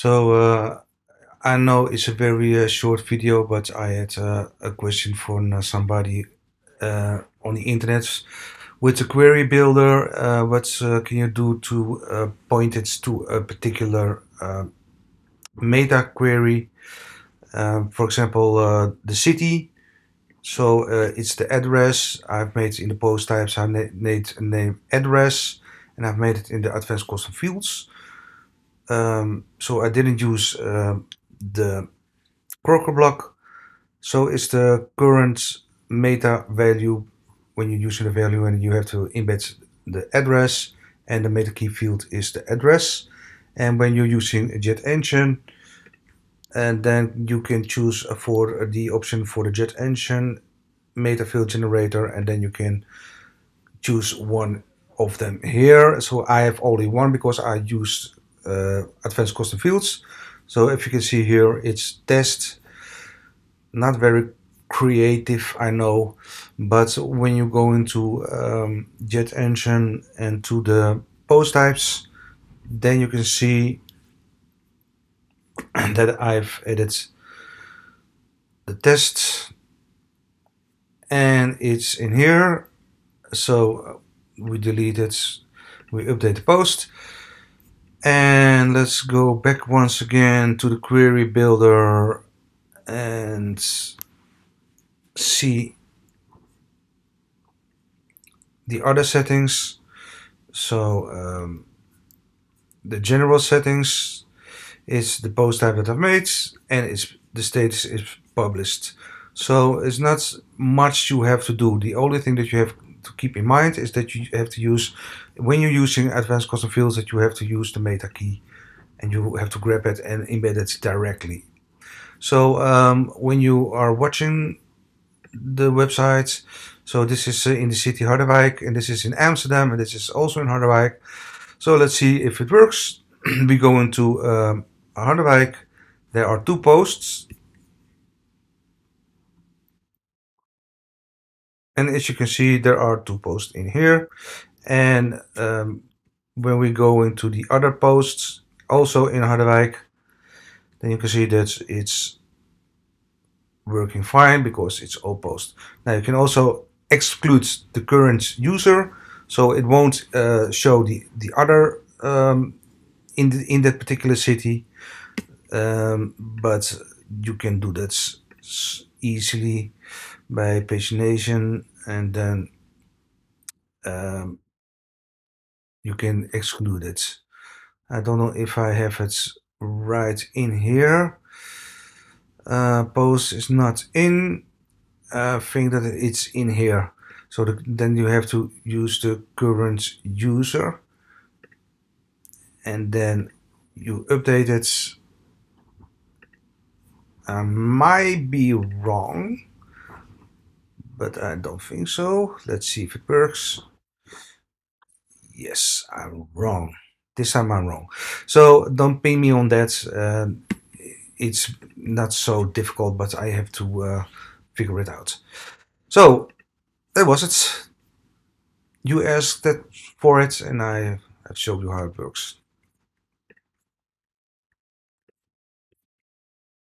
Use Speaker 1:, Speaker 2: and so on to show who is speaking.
Speaker 1: So uh, I know it's a very uh, short video, but I had uh, a question from uh, somebody uh, on the internet. With the query builder, uh, what uh, can you do to point it to a particular meta query? For example, the city. So it's the address. I've made in the post types. I made a name address, and I've made it in the advanced custom fields. Um, so I didn't use uh, the Crocoblock. So it's the current meta value when you're using the value and you have to embed the address and the meta key field is the address. And when you're using a jet engine, and then you can choose for the option for the jet engine meta field generator and then you can choose one of them here. So I have only one because I used advanced custom fields. So if you can see here, it's test, not very creative, I know, but when you go into um, Jet Engine and to the post types, then you can see that I've added the test and it's in here. So we delete it, we update the post and let's go back once again to the query builder and see the other settings. So um, the general settings is the post type that I've made and it's the status is published. So it's not much you have to do. The only thing that you have to keep in mind is that you have to use, when you're using advanced custom fields, that you have to use the meta key and you have to grab it and embed it directly. So um, when you are watching the websites, so this is uh, in the city Harderwijk and this is in Amsterdam and this is also in Harderwijk. So let's see if it works. we go into um, Harderwijk. There are two posts And as you can see, there are two posts in here. And um, when we go into the other posts, also in Harderwijk, then you can see that it's working fine because it's all posts. Now you can also exclude the current user, so it won't uh, show the the other um, in the, in that particular city, um, but you can do that easily by pagination and then um, you can exclude it. I don't know if I have it right in here. Uh, post is not in. I think that it's in here. So the, then you have to use the current user and then you update it. I might be wrong but I don't think so. Let's see if it works. Yes, I'm wrong. This time I'm wrong. So don't ping me on that. Uh, it's not so difficult, but I have to uh, figure it out. So that was it. You asked that for it, and I have showed you how it works.